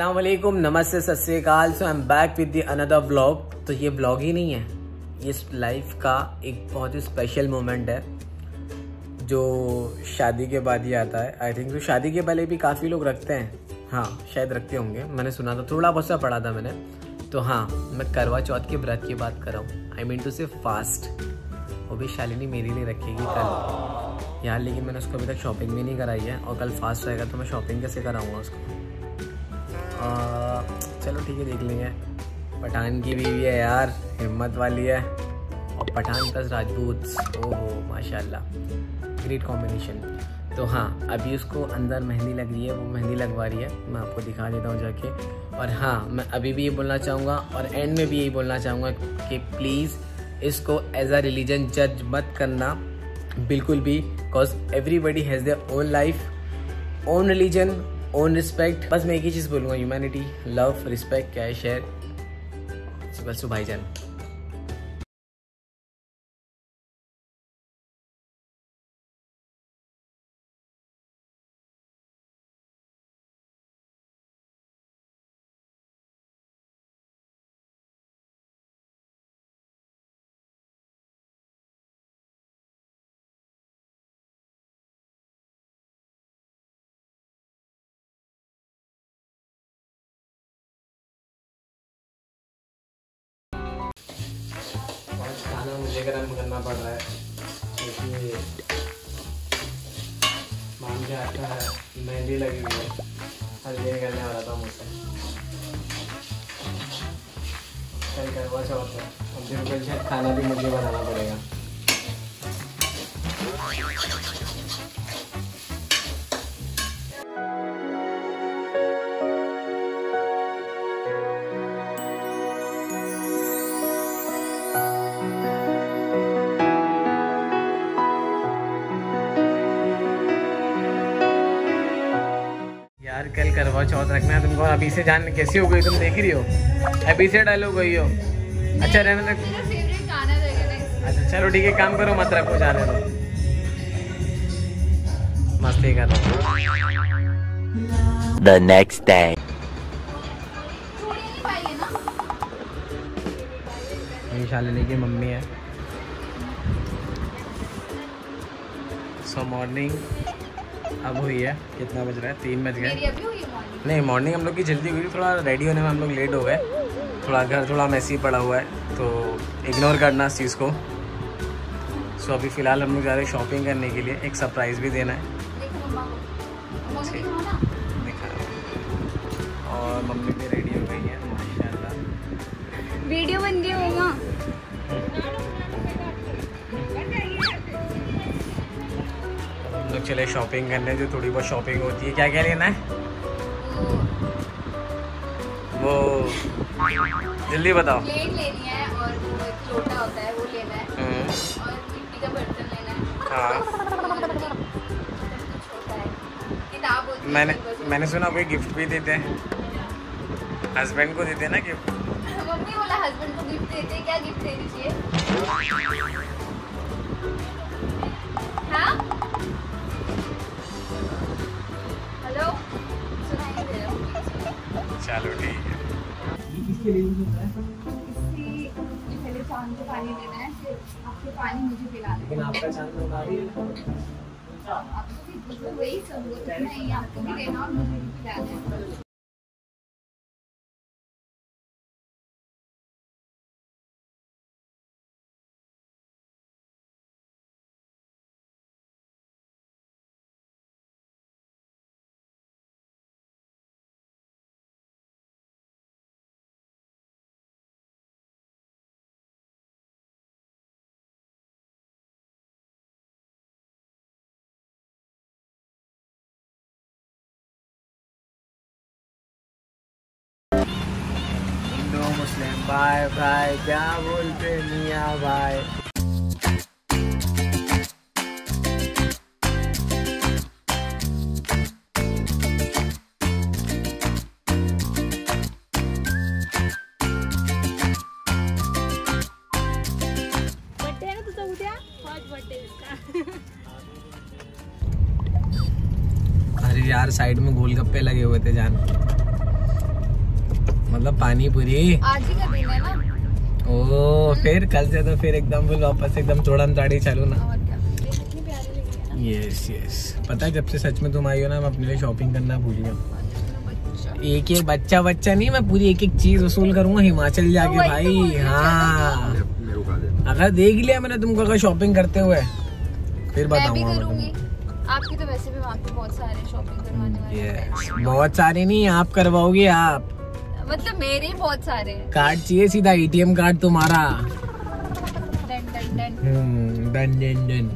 अस्सलाम वालेकुम नमस्ते सत श्रीकाल so I am back with the another blog तो ये ब्लॉग ही नहीं है। ये लाइफ का एक बहुत ही स्पेशल मोमेंट है, जो शादी के बाद ही आता है। आई थिंक तो शादी के पहले भी काफ़ी लोग रखते हैं। हाँ शायद रखते होंगे। मैंने सुना था, थोड़ा बहुत सा पढ़ा था मैंने। तो हाँ मैं करवा चौथ के व्रत की बात कर रहा हूँ। I mean to say fast वो भी शालिनी मेरे लिए रखेगी कल। यार, लेकिन मैंने उसको अभी तक शॉपिंग भी नहीं कराई है। और कल फास्ट रहेगा तो मैं शॉपिंग कैसे कराऊँगा उसको? चलो ठीक है, देख लेंगे। पठान की बीवी है यार, हिम्मत वाली है। और पठान प्लस राजपूत, ओहो, माशाल्लाह ग्रेट कॉम्बिनेशन तो हाँ अभी उसको अंदर मेहंदी लग रही है, वो मेहंदी लगवा रही है। मैं आपको दिखा देता हूँ जाके। और हाँ मैं अभी भी ये बोलना चाहूँगा, और एंड में भी यही बोलना चाहूँगा कि प्लीज़ इसको एज अ रिलीजन जज मत करना। बिल्कुल भी because everybody has their own life own religion own respect बस मैं एक ही चीज़ बोलूँगा ह्यूमैनिटी लव रिस्पेक्ट क्या है शेयर बस भाईजान मुझे गर्म करना पड़ रहा है। क्योंकि मान के आता है। मेहंदी लगी हुई है। हल्दी करने वाला था मुझसे। कल करवा चौथ है। अब को खाना भी मुझे बनाना पड़ेगा। करवा चौथ रखना है तुमको। अभी से जान कैसी हो गई तुम देख रही हो? अभी से डालो गई हो। अच्छा रहने तक अच्छा चलो ठीक है काम करो मत रखो जाने दो। मस्ती कर। The next day. थोड़ी नहीं पाएँगे ना? मेरी शालिनी की मम्मी है। सो मॉर्निंग अब हुई है। कितना बज रहा है? तीन बज मेरी गए अभी हुई नहीं मॉर्निंग हम लोग की जल्दी हुई, थोड़ा रेडी होने में हम लोग लेट हो गए। थोड़ा घर थोड़ा मैसी पड़ा हुआ है तो इग्नोर करना इस चीज़ को। सो अभी फ़िलहाल हम लोग जा रहे हैं शॉपिंग करने के लिए, एक सरप्राइज़ भी देना है। और मम्मी भी रेडी हो गई है वीडियो बन गई होगा। हम लोग चले शॉपिंग करने जो थोड़ी बहुत शॉपिंग होती है क्या क्या लेना है वो जल्दी बताओ। प्लेट लेनी है और वो एक होता है वो लेना है। हम्म, और मिट्टी का बर्तन लेना है। हाँ। मैंने मैंने सुना कोई गिफ्ट भी देते हैं। हस्बैंड को देते हैं ना गिफ्ट? मम्मी बोला हस्बैंड को गिफ्ट देते हैं, क्या गिफ्ट दे दीजिए पहले चाँद को पानी देना है फिर आपको पानी मुझे पिलाना है। लेकिन आपका चाँद तो आ आपको भी वही सब होता है नहीं आपको भी लेना और मुझे भी पिलाना है मुस्लिम। भाई भाई क्या बोलते मियाँ भाई? अरे यार साइड में गोलगप्पे लगे हुए थे जान। मतलब पानी पूरी। आज ही का दिन है ना? ओ फिर कल से तो फिर एकदम फुल वापस एकदम चौड़म ताड़ी चालू ना। और क्या? ये कितनी प्यारी लगी है ना। यस यस पता है जब से सच में तुम आई हो ना मैं अपने लिए शॉपिंग करना भूल गया। एक एक बच्चा बच्चा नहीं मैं पूरी एक एक चीज़ वसूल करूँगा हिमाचल जाके तो भाई रही हूँ, अगर देख लिया मैंने तुमको अगर शॉपिंग करते हुए फिर बताऊँगा मैं तुमको आपकी तो वैसे भी वहाँ पे बहुत सारे शॉपिंग करवाने वाले हैं। बहुत सारे नहीं आप करवाओगे आप। मतलब मेरे ही बहुत सारे हैं। कार्ड चाहिए सीधा एटीएम कार्ड तुम्हारा। डन डन डन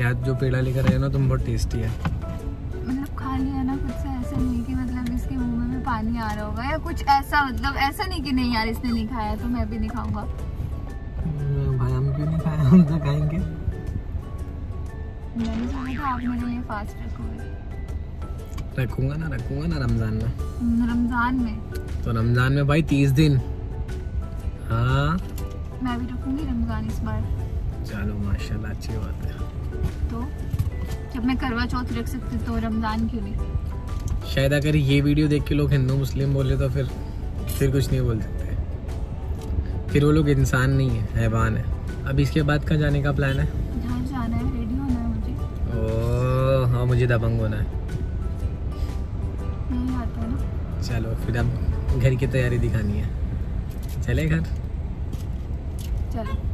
यार जो पेड़ा लेकर आए ना तुम बहुत टेस्टी है। मतलब खा लिया ना कुछ से ऐसा नहीं कि मतलब इसके मुँह में पानी आ रहा होगा या कुछ ऐसा मतलब ऐसा नहीं कि नहीं यार इसने नहीं खाया तो मैं भी नहीं खाऊँगा। हम्म, भाई हम क्यों नहीं खाए? हम तो खाएँगे। मैंने सोचा था आप मेरे लिए फास्ट रखोगे रखूँगा ना रखूँगा ना रमज़ान में। हम्म, रमज़ान में। तो रमज़ान में भाई तीस दिन। हाँ। मैं भी रखूँगी रमज़ान इस बार। चलो माशाल्लाह अच्छी बात है। तो जब मैं करवा चौथ रख सकती तो रमज़ान क्यों नहीं? शायद अगर ये वीडियो देख के लोग हिंदू मुस्लिम बोले तो फिर फिर कुछ नहीं बोल सकते। फिर वो लोग इंसान नहीं है हैवान है। अब इसके बाद कहाँ जाने का प्लान है? जाना है रेडी होना है मुझे। ओ हाँ मुझे दबंग होना है। चलो फिर अब घर की तैयारी दिखानी है। चले घर? चलो।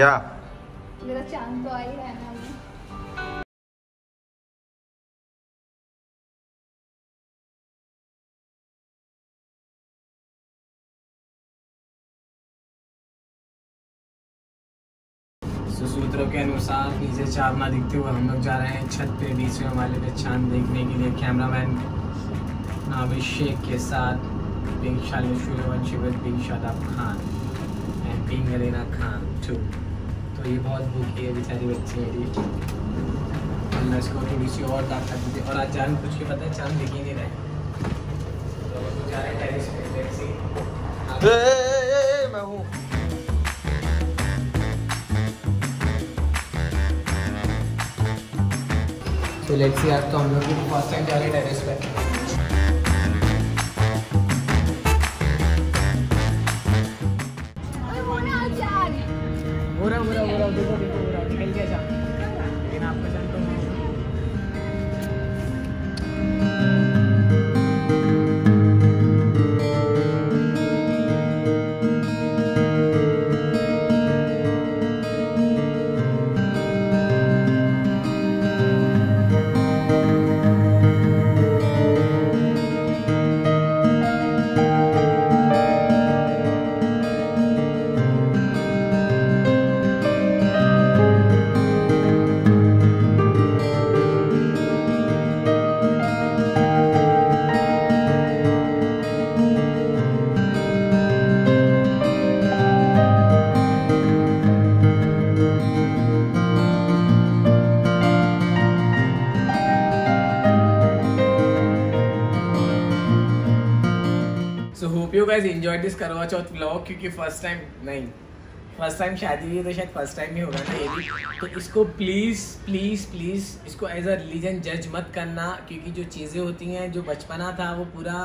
क्या? मेरा चाँद तो आ ही रहा है ना तो सूत्रों के अनुसार नीचे चाँद ना दिखते हुए हम लोग जा रहे हैं छत पे बीच में हमारे पे चाँद देखने के लिए कैमरामैन अभिषेक के साथ big Shalin Suryavanshi with big Shadab Khan and big Alina Khan too तो ये बहुत भूखी है बेचारी बच्ची मेरी अल्लाह इसको थोड़ी सी और ताकत दे। और आज चाँद कुछ के पता है चाँद दिख ही नहीं रहे तो। मैं हूँ। तो लेट्स सी आज तो हम लोग भी फ़र्स्ट टाइम जा रहे हैं टेरेस पे। Guys enjoy this Karwa Chauth vlog क्योंकि फ़र्स्ट टाइम नहीं फ़र्स्ट टाइम शादी हुई तो शायद फ़र्स्ट टाइम ही होगा ना ये भी। तो इसको प्लीज़ प्लीज़ प्लीज़ इसको एज अ रिलीजन जज मत करना क्योंकि जो चीज़ें होती हैं, जो बचपना था वो पूरा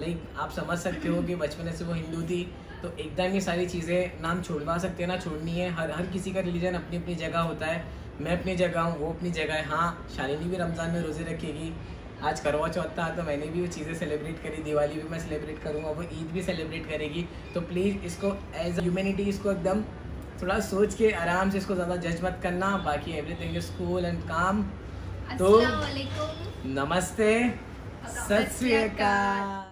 लाइक आप समझ सकते हो कि बचपन से वो हिंदू थी। तो एकदम ये सारी चीज़ें नाम छोड़वा सकते हैं ना, छोड़नी है। हर हर किसी का रिलीजन अपनी अपनी जगह होता है। मैं अपनी जगह हूँ, वो अपनी जगह है। हाँ शालिनी भी रमज़ान में रोज़े रखेगी। आज करवा चौथ था तो मैंने भी वो चीज़ें सेलिब्रेट करी दिवाली भी मैं सेलिब्रेट करूँगा वो ईद भी सेलिब्रेट करेगी। तो प्लीज़ इसको एज ह्यूमेनिटी इसको एकदम थोड़ा सोच के आराम से इसको ज़्यादा जज मत करना। बाकी एवरीथिंग इज़ कूल एंड काम तो नमस्ते। सत श्री अकाल।